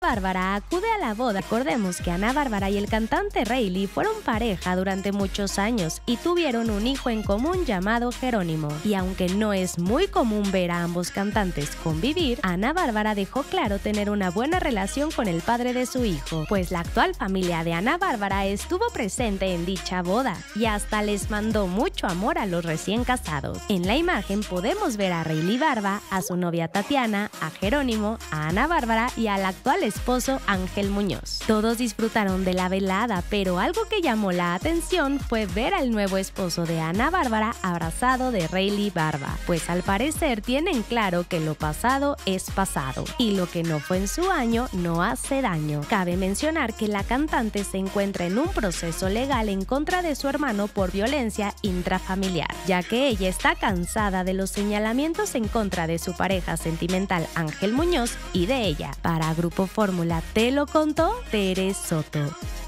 Bárbara acude a la boda. Recordemos que Ana Bárbara y el cantante Rayleigh fueron pareja durante muchos años y tuvieron un hijo en común llamado Jerónimo. Y aunque no es muy común ver a ambos cantantes convivir, Ana Bárbara dejó claro tener una buena relación con el padre de su hijo, pues la actual familia de Ana Bárbara estuvo presente en dicha boda y hasta les mandó mucho amor a los recién casados. En la imagen podemos ver a Rayleigh Barba, a su novia Tatiana, a Jerónimo, a Ana Bárbara y al actual esposo Ángel Muñoz. Todos disfrutaron de la velada, pero algo que llamó la atención fue ver al nuevo esposo de Ana Bárbara abrazado de Rayleigh Barba, pues al parecer tienen claro que lo pasado es pasado y lo que no fue en su año no hace daño. Cabe mencionar que la cantante se encuentra en un proceso legal en contra de su hermano por violencia intrafamiliar, ya que ella está cansada de los señalamientos en contra de su pareja sentimental Ángel Muñoz y de ella. Para Grupo Fórmula te lo contó Teres Soto.